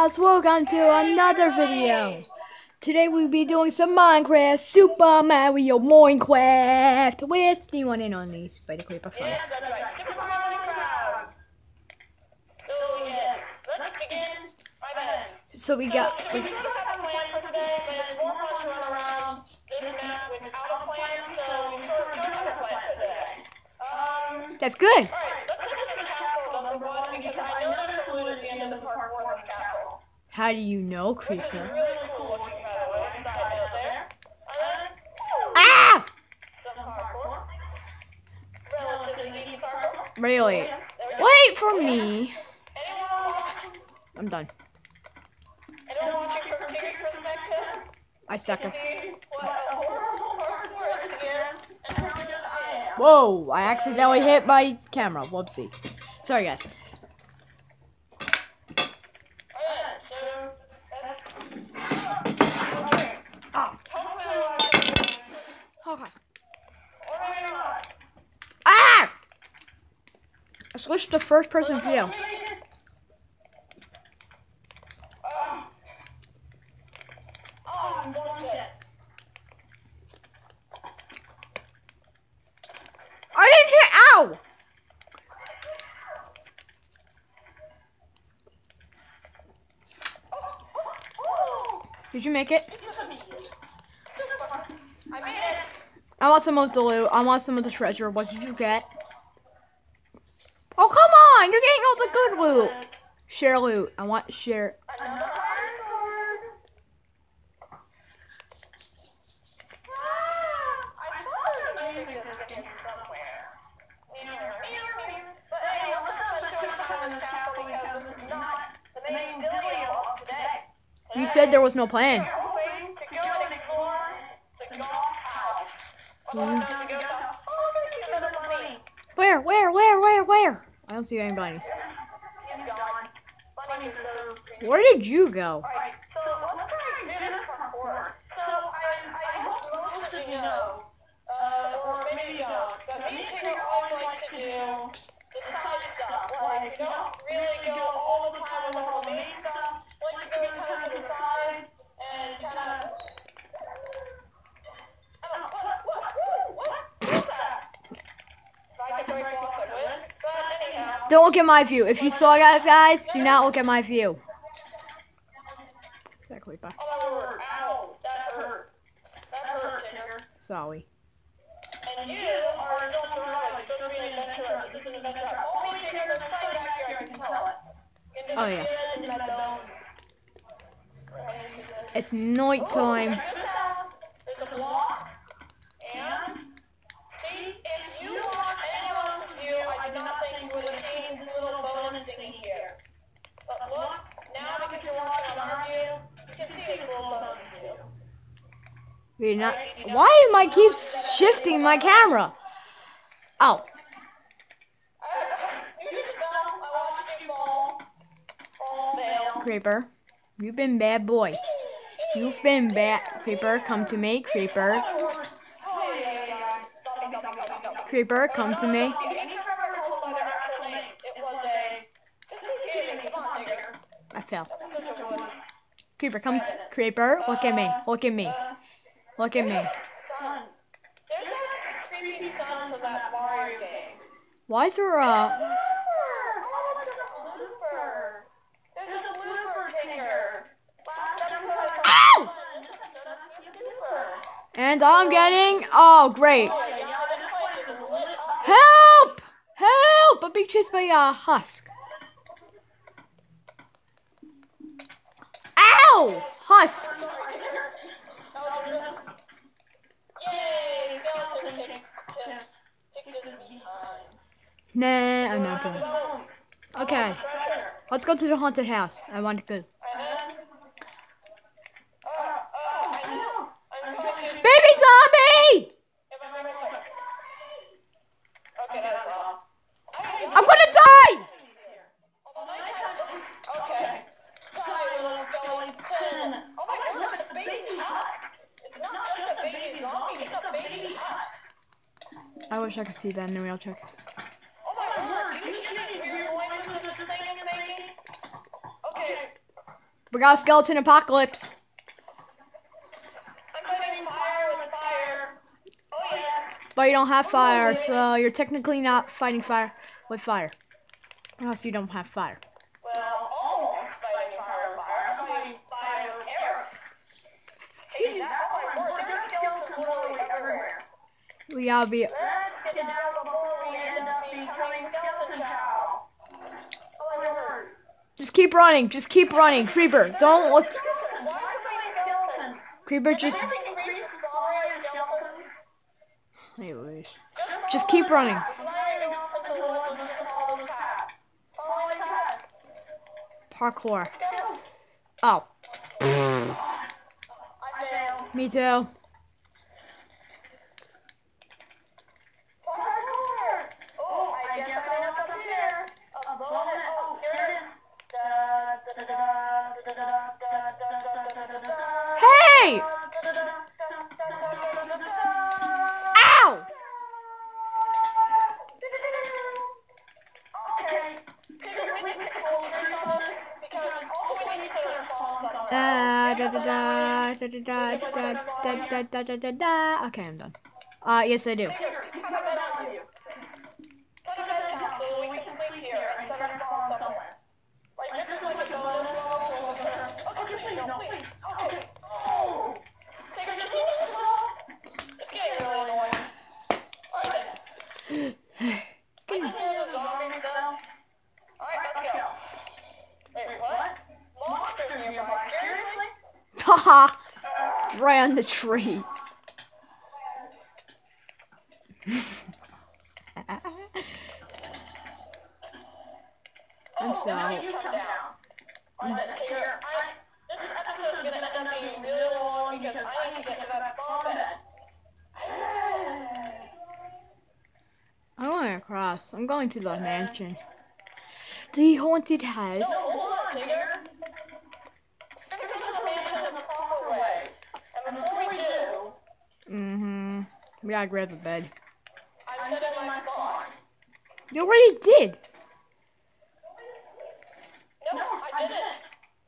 guys, welcome to another video. Today we'll be doing some Minecraft Super Mario Minecraft with the one and only Spider Creeper Fun. That's. So we got we do have How do you know, Creeper? Ah! Really? Wait for me. I'm done. I suck. Whoa! I accidentally hit my camera. Whoopsie. Sorry, guys. Alright, so that's okay. Ah. Hopefully I Okay. or maybe not. Ah! I switched to first person view. I'm I didn't hit. Ow! Did you make it. I want some of the loot. I want some of the treasure. What did you get? The main video of today. You said there was no plan. Where? Where? Where? Where? Where? I don't see any Where did you go? So. So I, I hope most of Don't look at my view. If you saw that, guys, do not look at my view. Exactly. Bye. Oh. Ow. That hurt. That hurt, Tigger. Sorry. And you are an adult Dorado, supposed to be an. This is an adventurer. Only Tigger, there's back here, I can tell it. Oh, yes. in that dome. It's night time. Oh, Check this out. There's a block. And, see, if you want any bonus view, I do not think would have changed this little bonus thingy here. But look, now because you're watching on our view, you can see this little bonus view. We're not. Why am I keep shifting my camera? Oh. Creeper. You've been bad boy. You've been bad. Creeper, come to me. Creeper. Creeper, come to me. I fell. Creeper, come. Creeper, look at me. Look at me. Look at me. Why is there a? And I'm getting. Oh, great. Help! Help! I'm being chased by a husk. Ow! Husk. Yay! Skeleton tick, tick, tick is behind. Nah, I'm not. Boom. Okay, let's go to the haunted house. I want to go. Baby zombie! I'm gonna die! I wish I could see that in the real check. We got a skeleton apocalypse. I'm fighting fire with fire. Oh yeah. But you don't have oh, fire, so you're technically not fighting fire with fire. Unless you don't have fire. Well, almost fighting fire fire. I'm fighting fire with. Hey, that oh my word, there's skeletons literally everywhere. We gotta be. Just keep running. Just keep running. Creeper, don't look. Creeper, just. Anyways. Just keep running. Parkour. Oh. Me too. Da da da da da. Okay, I'm done. Uh, yes, I do. Tigger, have a bet on you. Put a bet down so we can sleep here instead of spawn somewhere. Like, this is like a bonus level, so we're gonna... Okay, please, no, please. Okay. Oh! Tigger, just leave us alone. It's getting really annoying. Alright then. I can hear the zombies though. Alright, let's go. Wait, what? Monsters nearby. Seriously? Haha! Right on the tree. I'm Now sorry. you come down. Alright then, Tigger, I... This episode's gonna end up being really long because I need to get to that spawn bed. I want to cross. I'm going to the mansion. The haunted house. We gotta grab the bed. I'm I'm you already did. No, no I, I didn't. Did.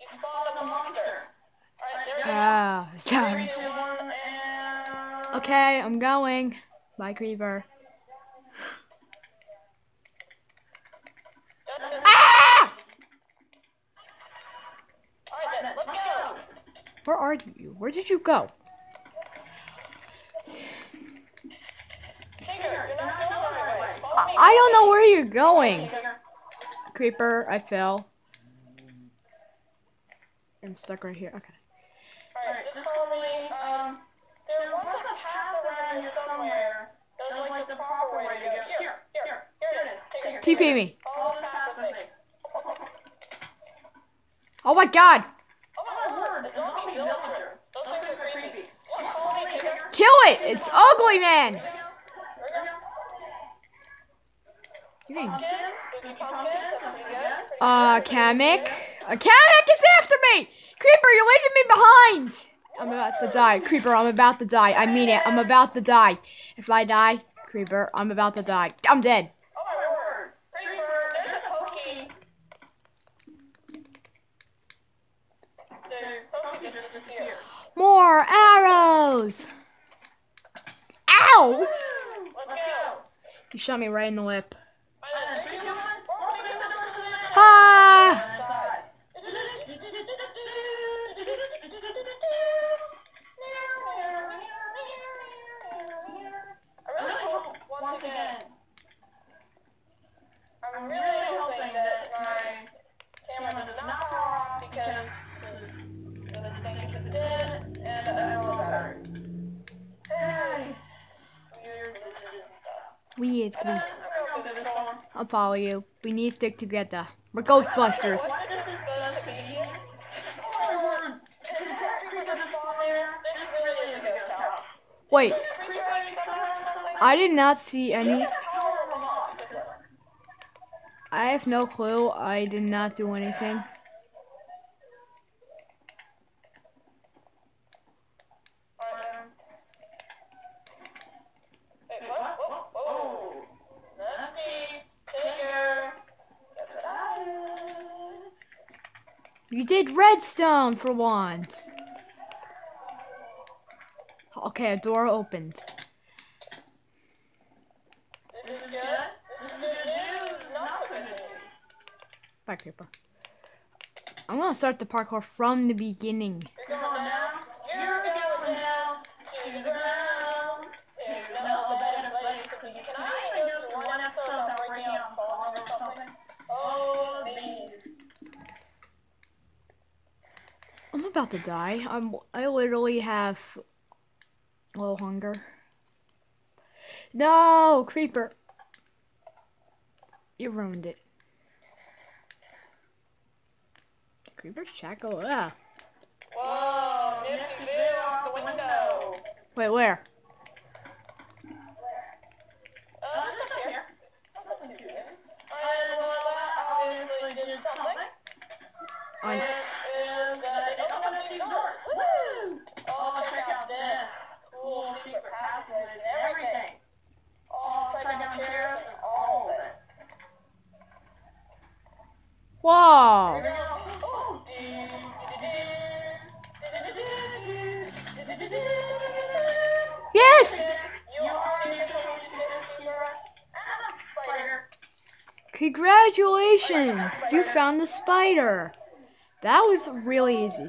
You spawned a monster. Ah, right, time. Okay, I'm going. Bye, Creeper. Ah! Where are you? Where did you go? I, don't know where you're going. Creeper, I fell. I'm stuck right here. Okay. Alright, just follow me. Um, there was a path around here somewhere. That like the proper way to go. Here, here, here it is. Tigger, TP me. Follow the path with me. Oh my god! Oh my word, a zombie villager. Those things are creepy. Look, follow me, Tigger. Kill it! It's ugly, man! There we go. You can- Pumpkin, Spooky pumpkin, that's pretty good. Uh, Kamek? A Kamek is after me! Creeper, you're leaving me behind! I'm about to die. Creeper, I'm about to die. I mean it. I'm about to die. If I die, Creeper, I'm about to die. I'm dead. Oh my word. Creeper, there's a pokey. Dude, pokey just disappeared. More arrows! Ow! Let's go. You shot me right in the lip. I'll follow you. We need to stick together. We're Ghostbusters. Wait. I did not see any. I have no clue. I did not do anything. did redstone for once. Okay, a door opened. Back paper. I'm gonna start the parkour from the beginning. about to die. I'm, I literally have low hunger. No, creeper. You ruined it. Creeper shackle. Yeah. Whoa, Nifty Bill out the window. Wait, where? I Wow. Yes! Congratulations! You found the spider! That was really easy.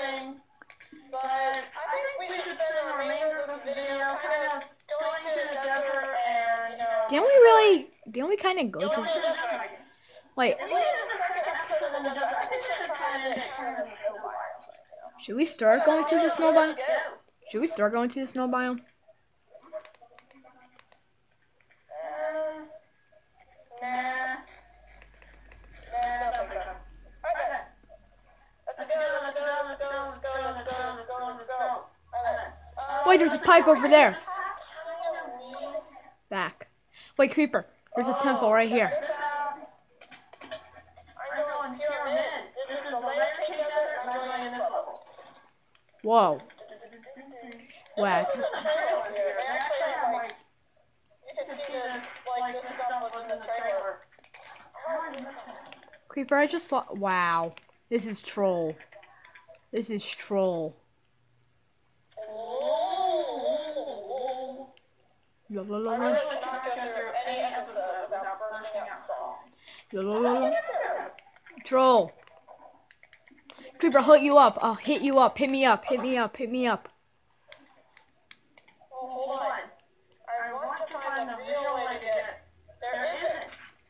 really. the only kind of go to. Wait. Should we start going through the snow biome? Should we start going to the snow biome? Wait, there's a pipe over there. Wait, Creeper. There's a temple right here. Whoa. Whack. Creeper, I just saw- Wow. This is troll. This is troll. La, la, la, Troll. Creeper, I'll hit you up. I'll hit you up. Hit me up. Hit me up. Hit me up.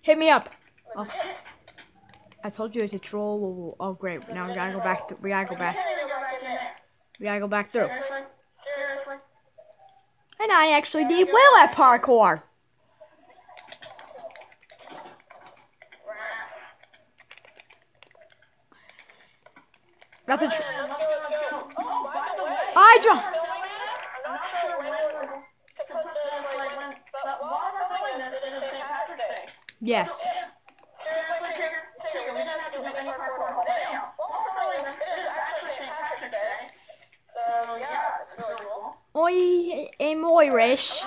Hit me up. Oh. I told you it's a troll. Oh, great. Now we gotta go back. To, we gotta go back. We gotta go back through. And I actually did well at parkour. That's a. Tr I dropped. Yes. I am Irish.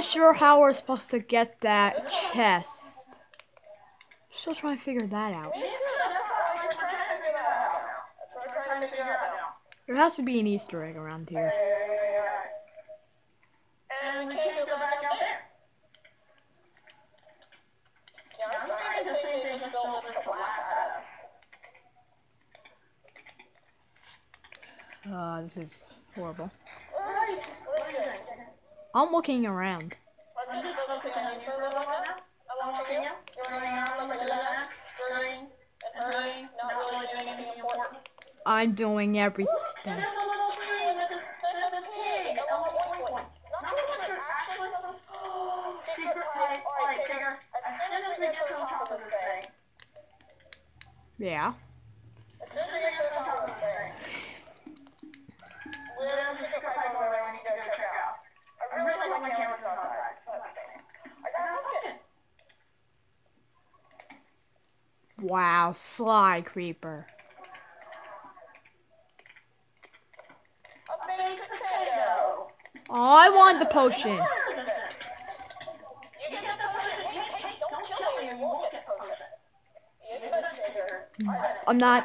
not sure how we're supposed to get that chest. Still trying to figure that out. There has to be an Easter egg around here. Uh, this is horrible. I'm walking around. I'm doing everything. Yeah. Wow, Sly Creeper. Oh, I want the potion. I'm not.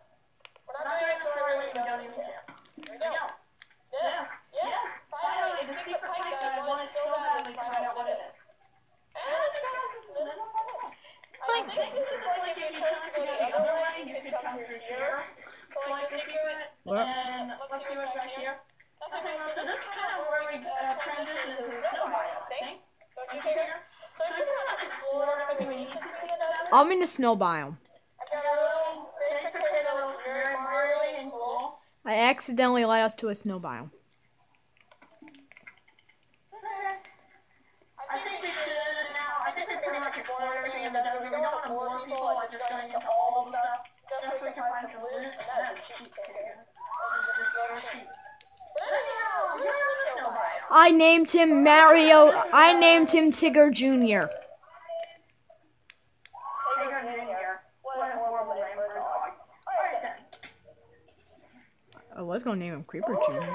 I'm in the snow biome. I accidentally led us to a snow biome. I named him Mario. I named him Tigger Jr. gonna name him Creeper Jr.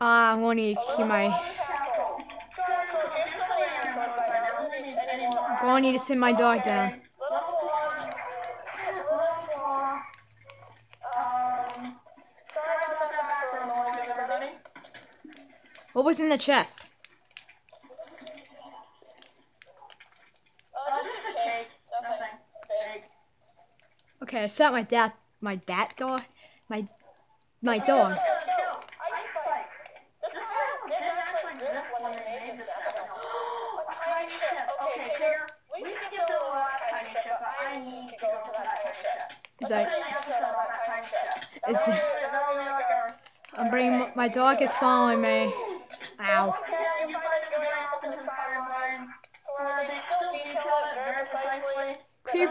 Ah, uh, I'm going to keep my. I'm going to need to sit my dog down. was in the chest? Okay, I set my dad, my dad dog, my, my dog. Is that, is, I'm bringing, my dog is following me. Ow. Keep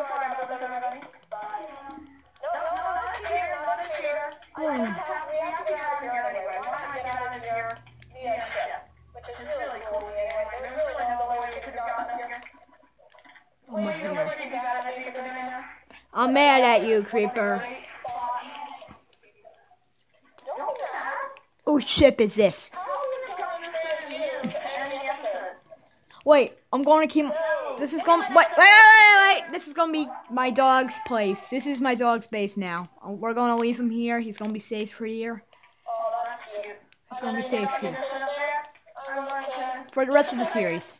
I'm mad at you, creeper. Oh, ship is this? Wait, I'm going to keep... This is going... Wait, wait, wait, wait, This is going to be my dog's place. This is my dog's base now. Um, we're going to leave him here. He's going to be safe for here. He's going to be safe here. For the rest of the series.